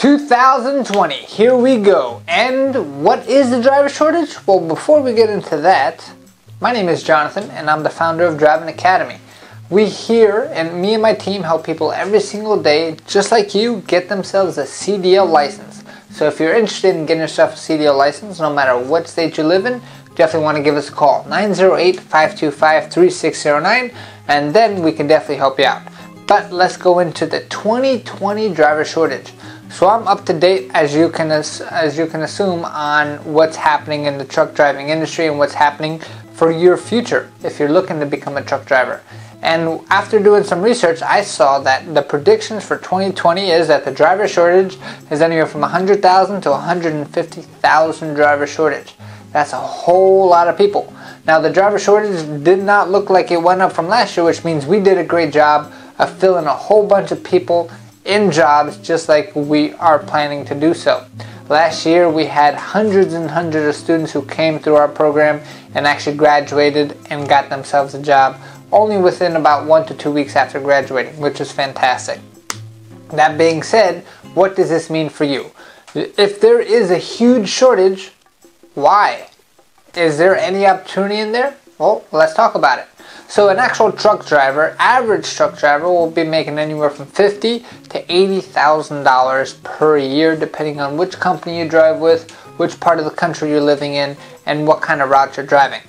2020, here we go. And what is the driver shortage? Well, before we get into that, my name is Jonathan and I'm the founder of Driving Academy. We here, and me and my team help people every single day, just like you, get themselves a CDL license. So if you're interested in getting yourself a CDL license, no matter what state you live in, definitely want to give us a call 908-525-3609 and then we can definitely help you out. But let's go into the 2020 driver shortage. So I'm up to date as you can as you can assume on what's happening in the truck driving industry and what's happening for your future if you're looking to become a truck driver. And after doing some research, I saw that the predictions for 2020 is that the driver shortage is anywhere from 100,000 to 150,000 driver shortage. That's a whole lot of people. Now the driver shortage did not look like it went up from last year, which means we did a great job of filling a whole bunch of people in jobs just like we are planning to do so. Last year we had hundreds and hundreds of students who came through our program and actually graduated and got themselves a job only within about one to two weeks after graduating, which is fantastic. That being said, what does this mean for you? If there is a huge shortage, why? Is there any opportunity in there? Well, let's talk about it. So an actual truck driver, average truck driver, will be making anywhere from fifty to eighty thousand dollars per year, depending on which company you drive with, which part of the country you're living in, and what kind of route you're driving.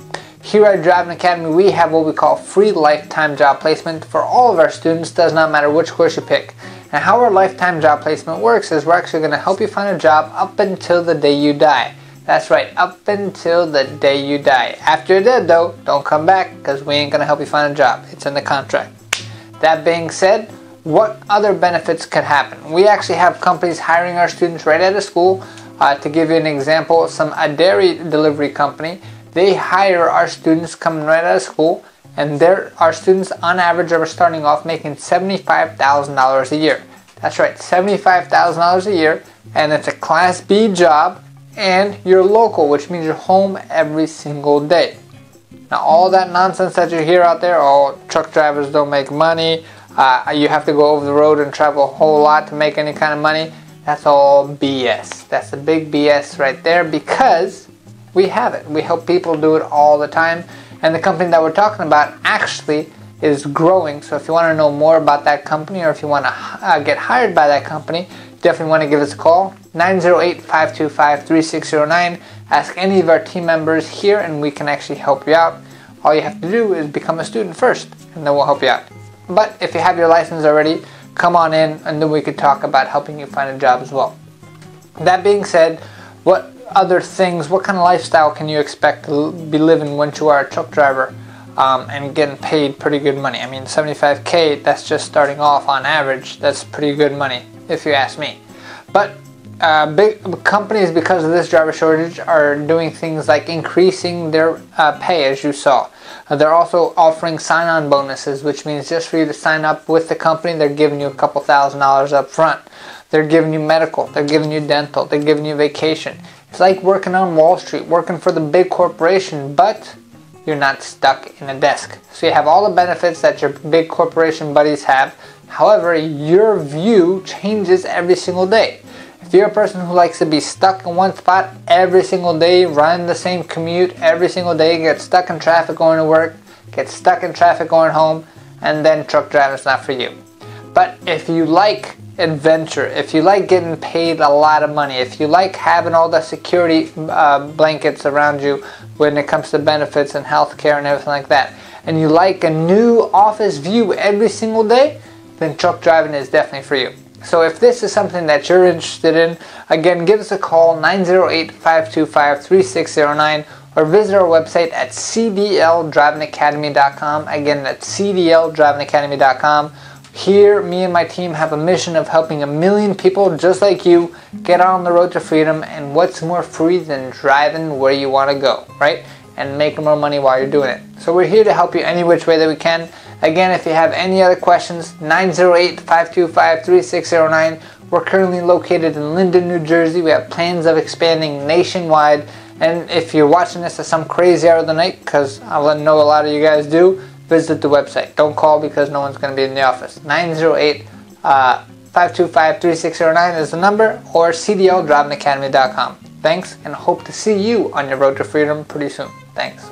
Here at Driving Academy, we have what we call free lifetime job placement for all of our students. Does not matter which course you pick. And how our lifetime job placement works is we're actually going to help you find a job up until the day you die. That's right, up until the day you die. After dead, though, don't come back because we ain't to help you find a job. It's in the contract. That being said, what other benefits could happen? We actually have companies hiring our students right out of school. Uh, to give you an example, some a dairy delivery company, they hire our students coming right out of school, and they our students on average are starting off making $75,000 a year. That's right, $75,000 a year, and it's a Class B job and you're local, which means you're home every single day. Now, all that nonsense that you hear out there, oh, truck drivers don't make money, uh, you have to go over the road and travel a whole lot to make any kind of money, that's all BS. That's a big BS right there because we have it. We help people do it all the time, and the company that we're talking about actually is growing. So if you want to know more about that company or if you want to uh, get hired by that company, definitely want to give us a call. 908-525-3609 ask any of our team members here and we can actually help you out. All you have to do is become a student first and then we'll help you out. But if you have your license already come on in and then we could talk about helping you find a job as well. That being said what other things what kind of lifestyle can you expect to be living once you are a truck driver um, and getting paid pretty good money. I mean, 75k, that's just starting off on average. That's pretty good money, if you ask me. But uh, big companies, because of this driver shortage, are doing things like increasing their uh, pay, as you saw. Uh, they're also offering sign-on bonuses, which means just for you to sign up with the company, they're giving you a couple thousand dollars up front. They're giving you medical, they're giving you dental, they're giving you vacation. It's like working on Wall Street, working for the big corporation, but you're not stuck in a desk. So you have all the benefits that your big corporation buddies have. However, your view changes every single day. If you're a person who likes to be stuck in one spot every single day, run the same commute every single day, get stuck in traffic going to work, get stuck in traffic going home, and then truck driving is not for you. But if you like adventure, if you like getting paid a lot of money, if you like having all the security uh, blankets around you when it comes to benefits and health care and everything like that, and you like a new office view every single day, then truck driving is definitely for you. So if this is something that you're interested in, again, give us a call 908-525-3609 or visit our website at cdldrivingacademy.com. Again, that's cdldrivingacademy.com. Here, me and my team have a mission of helping a million people just like you get on the road to freedom. And what's more free than driving where you want to go, right? And making more money while you're doing it. So we're here to help you any which way that we can. Again, if you have any other questions, 908-525-3609. We're currently located in Linden, New Jersey. We have plans of expanding nationwide. And if you're watching this at some crazy hour of the night, because I know a lot of you guys do, visit the website. Don't call because no one's going to be in the office. 908 uh, 525-3609 is the number or cdldrivingacademy.com. Thanks and hope to see you on your road to freedom pretty soon. Thanks.